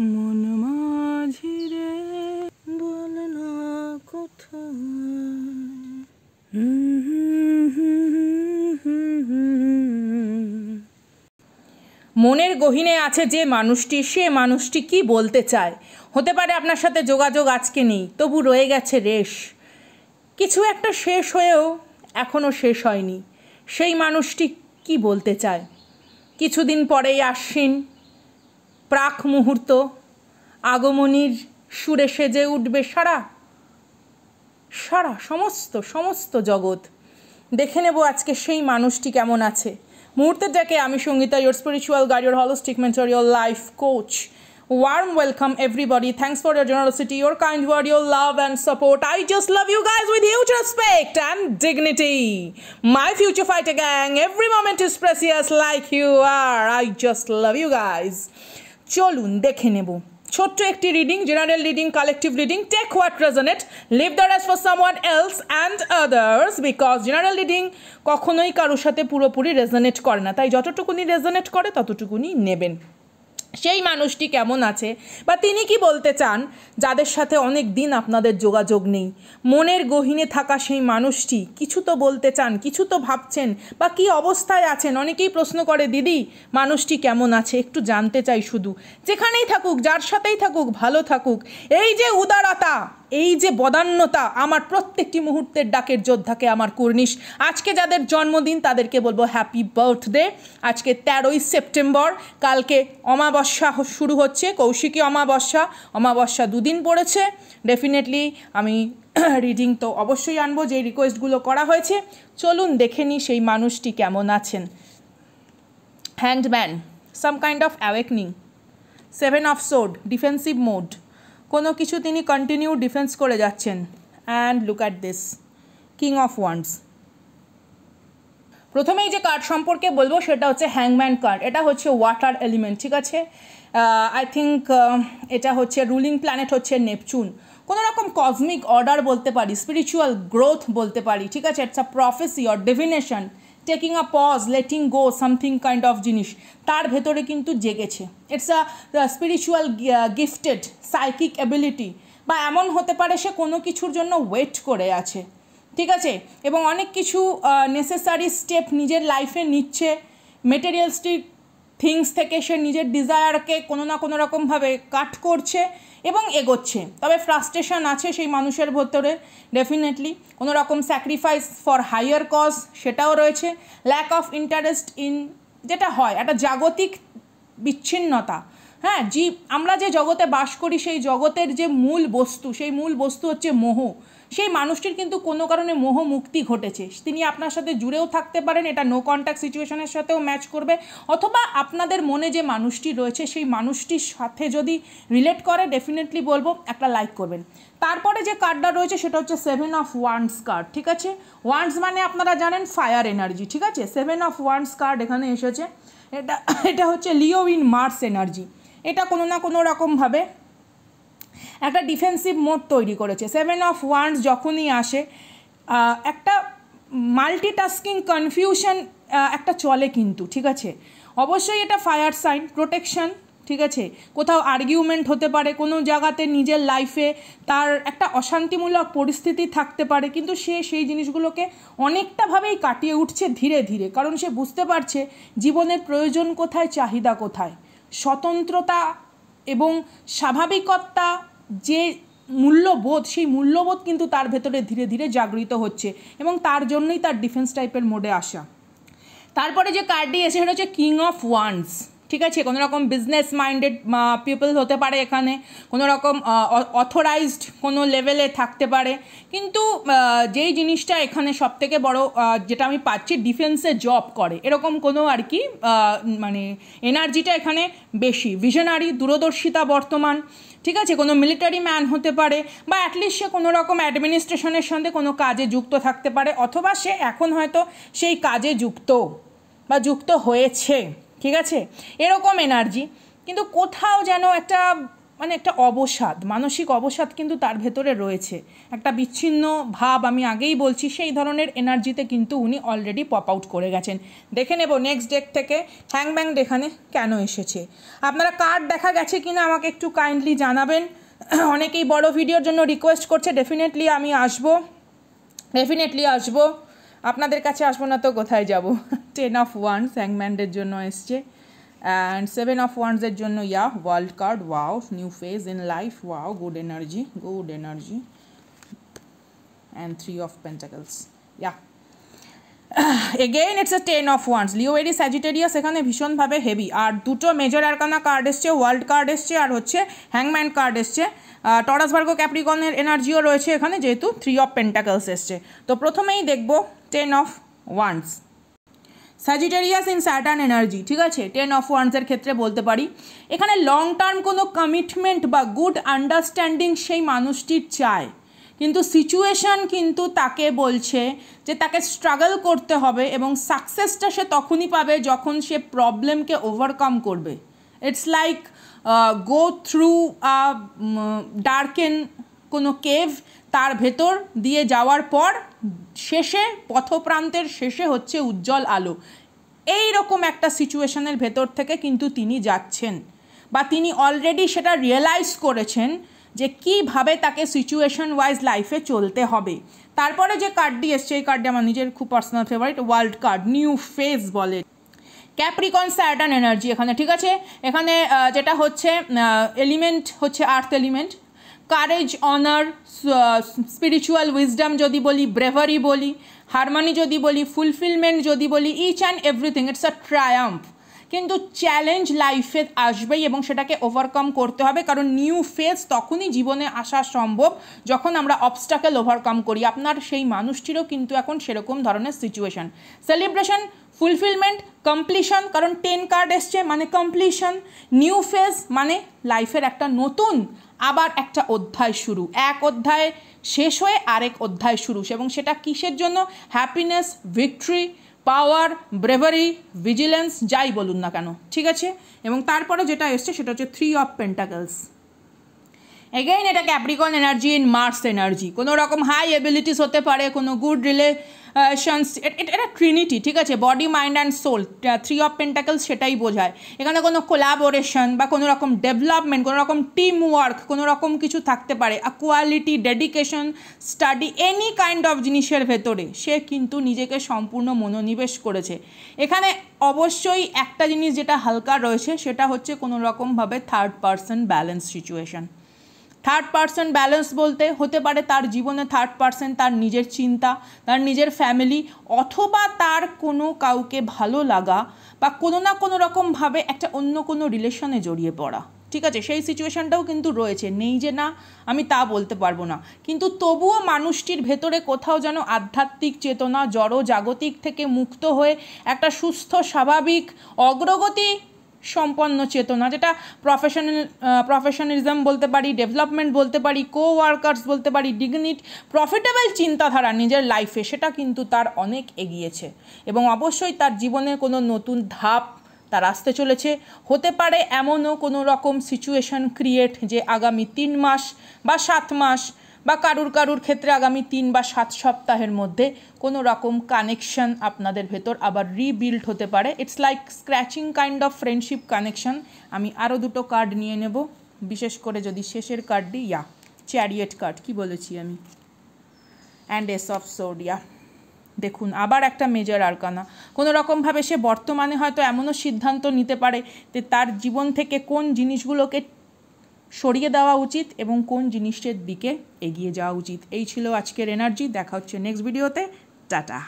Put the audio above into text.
মন মাঝি রে। বল না কোথায় মনের গহীনে আছে যে মানুষটি সে মানুষটি কি বলতে চায়? হতে পারে আপনার সাথে যোগাযোগ আজকে নেই তবু রয়ে গেছে রেশ। কিছু একটা শেষ হয়েও এখনও শেষ হয়নি। সেই মানুষটি কি বলতে চায়? কিছুদিন পরেই আশ্বিন প্রাক মুহূর্ত, আগমনীর সুরে সেজে উঠবে সারা সারা সমস্ত সমস্ত জগৎ। দেখে নেব আজকে সেই মানুষটি কেমন আছে। মুহূর্তের ডাকে আমি Sangeeta your spiritual guide your holistic mentor your life coach warm welcome everybody thanks for your generosity your kind war your love and support I just love you guys with huge respect and dignity my future fight gang every moment is precious like you are I just love you guys চলুন দেখে নেব। ছোট্ট একটি reading general reading collective reading take what resonate leave the rest for someone else and others because general reading কখনোই কারোর সাথে পুরোপুরি resonate করে না। তাই যতটুকুনি রেজনেট করে, ততটুকুনি নেবেন। সেই মানুষটি কেমন আছে? বা তিনি কি বলতে চান? যাদের সাথে অনেক দিন আপনাদের যোগাযোগ নেই। মনের গহীনে থাকা সেই মানুষটি কিছু তো বলতে চান, কিছু তো ভাবছেন, বা কি অবস্থায় আছেন? অনেকেই প্রশ্ন করে, দিদি, মানুষটি কেমন আছে? একটু জানতে চাই শুধু। যেখানেই থাকুক, যার সাথেই থাকুক, ভালো থাকুক। এই যে উদারতা! এই যে বদান্যতা আমার প্রত্যেকটি মুহূর্তের ডাকের যোদ্ধাকে আমার কুর্নিশ। আজকে যাদের জন্মদিন, তাদেরকে বলব হ্যাপি বার্থডে আজকে তেরোই সেপ্টেম্বর, কালকে অমাবস্যা শুরু হচ্ছে, কৌশিকী অমাবস্যা। অমাবস্যা দুদিন পড়েছে। ডেফিনেটলি আমি রিডিং তো অবশ্যই আনব যে রিকোয়েস্টগুলো করা হয়েছে। চলুন দেখে নিই সেই মানুষটি কেমন আছেন। Hanged man some kind of awakening seven of swords defensive mode কোনো কিছু তিনি কন্টিনিউ ডিফেন্স করে যাচ্ছেন। And look at this king of wands প্রথমেই যে কার্ড সম্পর্কে বলব সেটা হচ্ছে হ্যাংম্যান কার্ড এটা হচ্ছে ওয়াটার এলিমেন্ট ঠিক আছে? আই থিঙ্ক এটা হচ্ছে রুলিং প্ল্যানেট হচ্ছে নেপচুন। কোনো রকম কসমিক অর্ডার বলতে পারি স্পিরিচুয়াল গ্রোথ বলতে পারি, ঠিক আছে? It's a prophecy or definition taking a pause letting go something kind of জিনিস তার ভেতরে কিন্তু জেগেছে। It's a spiritual gifted psychic ability বা এমন হতে পারে সে কোনো কিছুর জন্য ওয়েট করে আছে। ঠিক আছে? এবং অনেক কিছু নেসেসারি স্টেপ নিজের লাইফে নিচ্ছে। মেটেরিয়ালস্টিক থিংস থেকে সে নিজের ডিজায়ারকে কোনো না কোনো রকমভাবে কাট করছে এবং এগোচ্ছে। তবে ফ্রাস্ট্রেশন আছে সেই মানুষের ভেতরে ডেফিনেটলি কোনো রকম স্যাক্রিফাইস ফর হাইয়ার কজ সেটাও রয়েছে। ল্যাক অফ ইন্টারেস্ট ইন যেটা হয়, একটা জাগতিক বিচ্ছিন্নতা। হ্যাঁ জি, আমরা যে জগতে বাস করি সেই জগতের যে মূল বস্তু, সেই মূল বস্তু হচ্ছে মোহ। সেই মানুষটির কিন্তু কোনো কারণে মোহ মুক্তি ঘটেছে। তিনি আপনার সাথে জুড়েও থাকতে পারেন, এটা নো কন্ট্যাক্ট সিচুয়েশনের সাথেও ম্যাচ করবে। অথবা আপনাদের মনে যে মানুষটি রয়েছে, সেই মানুষটির সাথে যদি রিলেট করে ডেফিনেটলি বলব, একটা লাইক করবেন। তারপরে যে কার্ডটা রয়েছে, সেটা হচ্ছে সেভেন অফ ওয়ান্স কার্ড ঠিক আছে? ওয়ান্স মানে আপনারা জানেন ফায়ার এনার্জি ঠিক আছে? সেভেন অফ ওয়ান্স কার্ড এখানে এসেছে। এটা এটা হচ্ছে লিও ইন মার্স এনার্জি এটা কোনো না কোনো রকমভাবে একটা ডিফেন্সিভ মোড তৈরি করেছে। সেভেন অফ ওয়ান্স যখনই আসে একটা মাল্টিটাস্কিং কনফিউশন একটা চলে কিন্তু, ঠিক আছে? অবশ্যই এটা ফায়ার সাইন প্রোটেকশন ঠিক আছে? কোথাও আর্গিউমেন্ট হতে পারে, কোনো জায়গাতে নিজের লাইফে তার একটা অশান্তিমূলক পরিস্থিতি থাকতে পারে, কিন্তু সে সেই জিনিসগুলোকে অনেকটাভাবেই কাটিয়ে উঠছে ধীরে ধীরে, কারণ সে বুঝতে পারছে জীবনের প্রয়োজন কোথায়, চাহিদা কোথায়। স্বতন্ত্রতা এবং স্বাভাবিকতা যে মূল্যবোধ, সেই মূল্যবোধ কিন্তু তার ভেতরে ধীরে ধীরে জাগৃত হচ্ছে এবং তার জন্যই তার ডিফেন্স টাইপের মোডে আসা। তারপরে যে কার্ডটি এসে সেটা হচ্ছে কিং অফ ওয়ান্স ঠিক আছে কোনো রকম বিজনেস মাইন্ডেড পিপল হতে পারে এখানে কোনো রকম অথরাইজড কোনো লেভেলে থাকতে পারে। কিন্তু যেই জিনিসটা এখানে সব থেকে বড় যেটা আমি পাচ্ছি ডিফেন্সে জব করে। এরকম কোনো আর কি মানে এনার্জিটা এখানে বেশি। ভিশনারি দূরদর্শিতা বর্তমান। ঠিক আছে, কোনো মিলিটারি ম্যান হতে পারে, বা অ্যাটলিস্ট সে কোনো রকম অ্যাডমিনিস্ট্রেশনের সঙ্গে কোনো কাজে যুক্ত থাকতে পারে, অথবা সে এখন হয়তো সেই কাজে যুক্ত বা যুক্ত হয়েছে। ঠিক আছে? এরকম এনার্জি কিন্তু কোথাও যেন একটা মানে একটা অবসাদ, মানসিক অবসাদ কিন্তু তার ভেতরে রয়েছে। একটা বিচ্ছিন্ন ভাব আমি আগেই বলছি, সেই ধরনের এনার্জিতে কিন্তু উনি অলরেডি পপ আউট করে গেছেন। দেখে নেব নেক্সট ডেক থেকে হ্যাং হ্যাংব্যাং এখানে কেন এসেছে। আপনারা কার্ড দেখা গেছে কিনা আমাকে একটু কাইন্ডলি জানাবেন। অনেকেই বড় ভিডিওর জন্য রিকোয়েস্ট করছে ডেফিনেটলি আমি আসব। ডেফিনেটলি আসব। আপনাদের কাছে আসব না তো কোথায় যাব? টেন অফ ওয়ান স্যাংম্যান্ডের জন্য এসছে। অ্যান্ড সেভেন অফ ওয়ান্সের জন্য yeah world card wow new phase in life wow good energy good energy and three of pentacles yeah again it's a ten of wands লিওয়েরি Sagittarius এখানে ভীষণভাবে heavy আর দুটো major arcana card এসছে world card এসছে, আর হচ্ছে হ্যাংম্যান card এসছে। টরাস ভার্গো ক্যাপ্রিকনের এনার্জিও রয়েছে এখানে, যেহেতু থ্রি অফ পেন্টাকলস এসছে। তো প্রথমেই দেখব ten of wands Sagittarius in Saturn energy ঠিক আছে? টেন অফ ওয়ান্সের ক্ষেত্রে বলতে পারি। এখানে লং টার্ম কোনো কমিটমেন্ট বা গুড আন্ডারস্ট্যান্ডিং সেই মানুষটির চায়। কিন্তু সিচুয়েশন কিন্তু তাকে বলছে যে তাকে স্ট্রাগল করতে হবে এবং সাকসেসটা সে তখনই পাবে যখন সে প্রবলেমকে ওভারকাম করবে। It's like go through darken কোনো কেভ তার ভেতর দিয়ে যাওয়ার পর শেষে, পথপ্রান্তের শেষে হচ্ছে উজ্জ্বল আলো। এই রকম একটা সিচুয়েশনের ভেতর থেকে কিন্তু তিনি যাচ্ছেন বা তিনি অলরেডি সেটা রিয়েলাইজ করেছেন যে কীভাবে তাকে সিচুয়েশন ওয়াইজ লাইফে চলতে হবে। তারপরে যে কার্ডটি এসছে, এই কার্ডটি আমার নিজের খুব personal favourite world card new phase বলে। ক্যাপ্রিকন স্যাটার্ন এনার্জি এখানে, ঠিক আছে? এখানে যেটা হচ্ছে এলিমেন্ট হচ্ছে earth element courage honour spiritual wisdom যদি বলি ব্রেভারি বলি হারমোনি যদি বলি ফুলফিলমেন্ট যদি বলি each and everything it's a triumph কিন্তু চ্যালেঞ্জ লাইফে আসবেই এবং সেটাকে ওভারকাম করতে হবে। কারণ নিউ ফেজ তখনই জীবনে আসা সম্ভব যখন আমরা অবস্টাকেল ওভারকাম করি। আপনার সেই মানুষটিরও কিন্তু এখন সেরকম ধরনের সিচুয়েশন সেলিব্রেশন ফুলফিলমেন্ট কমপ্লিশন কারণ টেন কার্ড এসছে মানে কমপ্লিশন নিউ ফেজ মানে লাইফের একটা নতুন, আবার একটা অধ্যায় শুরু। এক অধ্যায় শেষ হয়ে আরেক অধ্যায় শুরু। এবং সেটা কিসের জন্য? Happiness victory power bravery vigilance যাই বলুন না কেন, ঠিক আছে? এবং তারপরে যেটা এসছে সেটা হচ্ছে থ্রি অফ পেন্টাকেলস এগেইন এটা Capricorn energy in Mars energy কোনো রকম হাই এবিলিটিস হতে পারে, কোনো গুড রিলেশনস এটা ট্রিনিটি ঠিক আছে? Body mind and soul three of pentacles সেটাই বোঝায়। এখানে কোনো কোলাবোরেশন বা কোনো রকম ডেভেলপমেন্ট কোনো রকম টিম ওয়ার্ক কোনো রকম কিছু থাকতে পারে। Quality dedication study any kind of জিনিসের ভেতরে সে কিন্তু নিজেকে সম্পূর্ণ মনোনিবেশ করেছে। এখানে অবশ্যই একটা জিনিস যেটা হালকা রয়েছে, সেটা হচ্ছে কোনো রকমভাবে third person balance situation third person balance বলতে হতে পারে তার জীবনে থার্ড পার্সন তার নিজের চিন্তা, তার নিজের ফ্যামিলি অথবা তার কোনো কাউকে ভালো লাগা বা কোনো না কোনো রকমভাবে একটা অন্য কোনো রিলেশনে জড়িয়ে পড়া। ঠিক আছে? সেই সিচুয়েশনটাও কিন্তু রয়েছে। নেই যে না, আমি তা বলতে পারব না। কিন্তু তবুও মানুষটির ভেতরে কোথাও যেন আধ্যাত্মিক চেতনা জড় জাগতিক থেকে মুক্ত হয়ে একটা সুস্থ, স্বাভাবিক অগ্রগতি সম্পন্ন চেতনা, যেটা প্রফেশনাল প্রফেশনালিজম বলতে পারি ডেভেলপমেন্ট বলতে পারি কো ওয়ার্কার্স বলতে পারি ডিগনিট প্রফিটেবল চিন্তাধারা নিজের লাইফে সেটা কিন্তু তার অনেক এগিয়েছে। এবং অবশ্যই তার জীবনের কোনো নতুন ধাপ তার আসতে চলেছে। হতে পারে এমনও কোনো রকম সিচুয়েশন ক্রিয়েট যে আগামী তিন মাস বা সাত মাস বা কারুর কারুর ক্ষেত্রে আগামী তিন বা সাত সপ্তাহের মধ্যে কোনো রকম কানেকশন আপনাদের ভেতর আবার রিবিল্ড হতে পারে। It's like scratching kind of friendship connection আমি আরও দুটো কার্ড নিয়ে নেব। বিশেষ করে যদি শেষের কার্ডটি ইয়া চ্যারিয়েট কার্ড কি বলেছি আমি? অ্যান্ড এস অফ সোডিয়া দেখুন, আবার একটা মেজর আরকানা কোনো রকমভাবে সে বর্তমানে হয়তো এমনও সিদ্ধান্ত নিতে পারে যে তার জীবন থেকে কোন জিনিসগুলোকে সরিয়ে দেওয়া উচিত এবং কোন জিনিসের দিকে এগিয়ে যাওয়া উচিত। এই ছিল আজকের এনার্জি দেখা হচ্ছে নেক্সট ভিডিওতে টাটা।